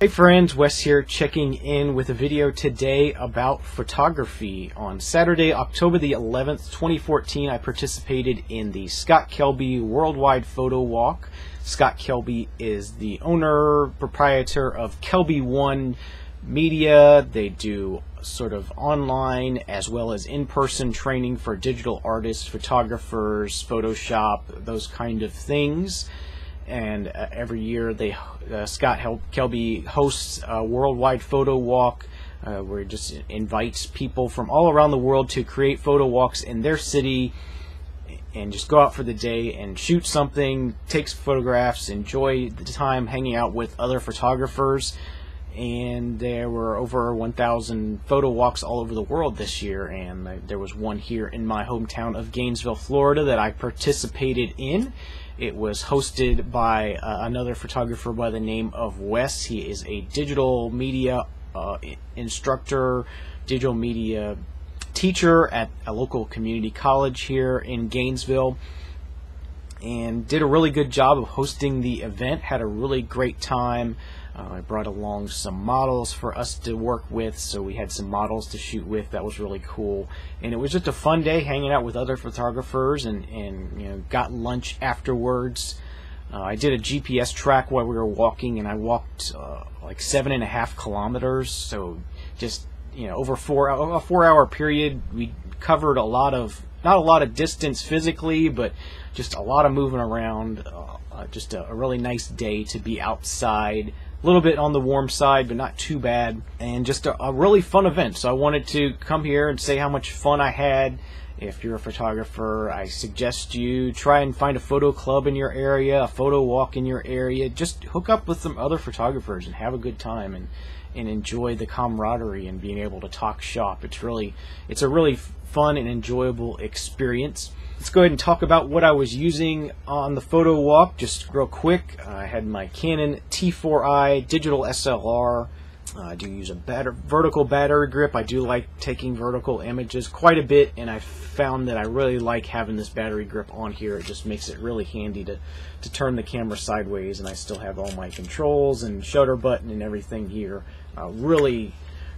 Hey friends, Wes here checking in with a video today about photography. On Saturday, October the 11th, 2014, I participated in the Scott Kelby Worldwide Photo Walk. Scott Kelby is the owner, proprietor of Kelby One Media. They do sort of online as well as in-person training for digital artists, photographers, Photoshop, those kind of things and uh, every year they uh, Scott Kelby hosts a worldwide photo walk uh, where he just invites people from all around the world to create photo walks in their city and just go out for the day and shoot something, takes photographs, enjoy the time hanging out with other photographers. And there were over 1,000 photo walks all over the world this year, and there was one here in my hometown of Gainesville, Florida that I participated in it was hosted by uh, another photographer by the name of Wes. He is a digital media uh, instructor, digital media teacher at a local community college here in Gainesville and did a really good job of hosting the event. Had a really great time. Uh, I brought along some models for us to work with, so we had some models to shoot with. That was really cool, and it was just a fun day hanging out with other photographers, and and you know got lunch afterwards. Uh, I did a GPS track while we were walking, and I walked uh, like seven and a half kilometers. So just you know over four a four hour period, we covered a lot of not a lot of distance physically, but just a lot of moving around. Uh, just a, a really nice day to be outside a little bit on the warm side, but not too bad, and just a, a, really fun event. So I wanted to come here and say how much fun I had. If you're a photographer, I suggest you try and find a photo club in your area, a photo walk in your area. Just hook up with some other photographers and have a good time and and enjoy the camaraderie and being able to talk shop. It's really it's a really fun and enjoyable experience. Let's go ahead and talk about what I was using on the photo walk just real quick. I had my Canon T4i digital SLR. I do use a better vertical battery grip. I do like taking vertical images quite a bit, and I found that I really like having this battery grip on here. It just makes it really handy to, to turn the camera sideways, and I still have all my controls and shutter button and everything here. Uh, really,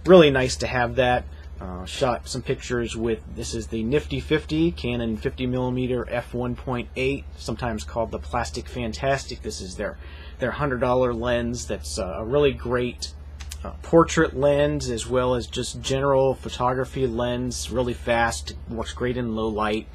really nice to have that. Uh, shot some pictures with this is the Nifty 50 Canon 50mm f1.8, sometimes called the Plastic Fantastic. This is their their hundred dollar lens. That's uh, a really great uh, portrait lens as well as just general photography lens. Really fast, works great in low light.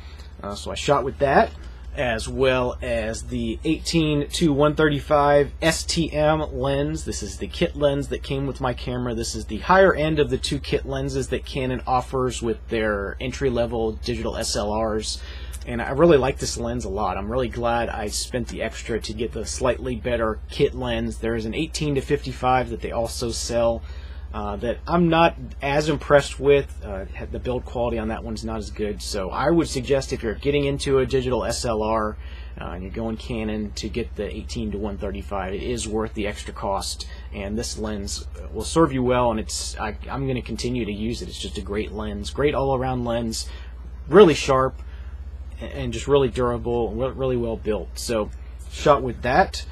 Uh, so I shot with that as well as the 18 to 135 STM lens. This is the kit lens that came with my camera. This is the higher end of the two kit lenses that Canon offers with their entry-level digital SLRs. And I really like this lens a lot. I'm really glad I spent the extra to get the slightly better kit lens. There is an 18 to 55 that they also sell uh, that I'm not as impressed with. Uh, the build quality on that one's not as good. So I would suggest if you're getting into a digital SLR uh, and you're going Canon to get the 18 to 135, it is worth the extra cost. And this lens will serve you well, and it's I, I'm going to continue to use it. It's just a great lens, great all-around lens, really sharp, and just really durable, really well built. So shot with that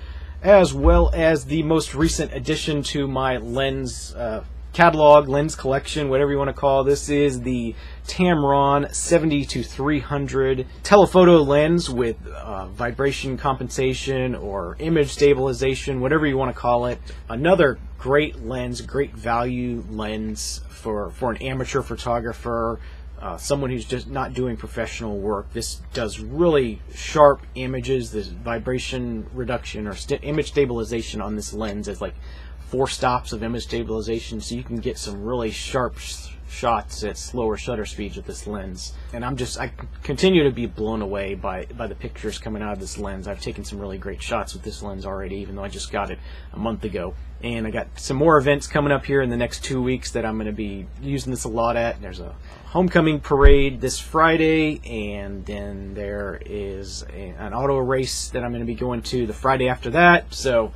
as well as the most recent addition to my lens uh, catalog, lens collection, whatever you want to call. This is the Tamron 70 to 300 telephoto lens with uh, vibration compensation or image stabilization, whatever you want to call it. Another great lens, great value lens for, for an amateur photographer uh, someone who's just not doing professional work. This does really sharp images. The vibration reduction or st image stabilization on this lens is like four stops of image stabilization, so you can get some really sharp sh shots at slower shutter speeds with this lens. And I'm just I continue to be blown away by by the pictures coming out of this lens. I've taken some really great shots with this lens already, even though I just got it a month ago. And I got some more events coming up here in the next two weeks that I'm going to be using this a lot at. There's a homecoming parade this Friday, and then there is a, an auto race that I'm going to be going to the Friday after that. So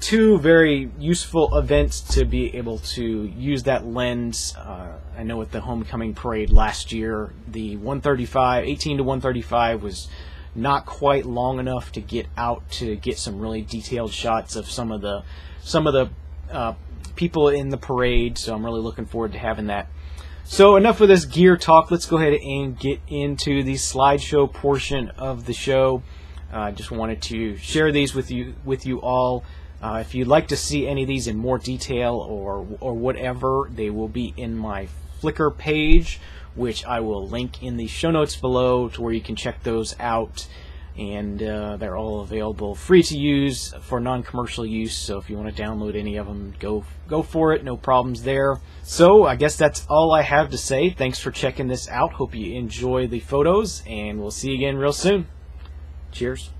two very useful events to be able to use that lens. Uh, I know at the homecoming parade last year, the 135, 18 to 135 was not quite long enough to get out to get some really detailed shots of some of the some of the uh, people in the parade. So I'm really looking forward to having that. So enough of this gear talk. Let's go ahead and get into the slideshow portion of the show. I uh, just wanted to share these with you with you all. Uh, if you'd like to see any of these in more detail or or whatever, they will be in my Flickr page, which I will link in the show notes below to where you can check those out. And uh, they're all available free to use for non-commercial use. So if you want to download any of them, go go for it. No problems there. So I guess that's all I have to say. Thanks for checking this out. Hope you enjoy the photos, and we'll see you again real soon. Cheers.